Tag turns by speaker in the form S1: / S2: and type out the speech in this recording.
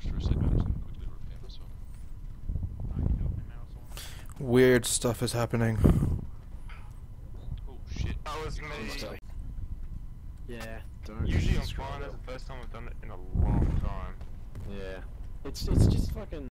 S1: quickly repair myself.
S2: Weird stuff is happening.
S1: Oh shit.
S3: That was me.
S4: Yeah, don't.
S3: Usually on
S4: spawn,
S3: That's the first time I've done it in a long time.
S4: Yeah. It's it's just fucking